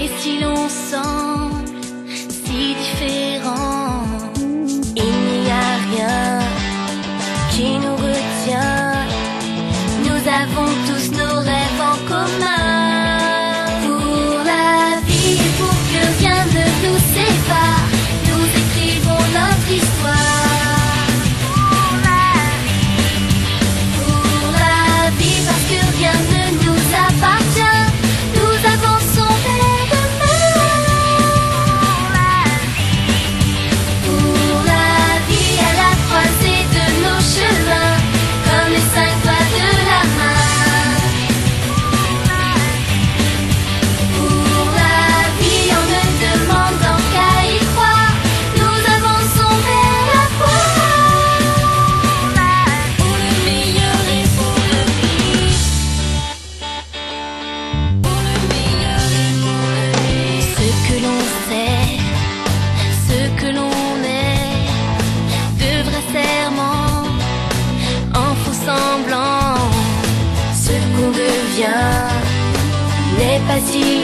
Et si l'on sent devient n'est pas si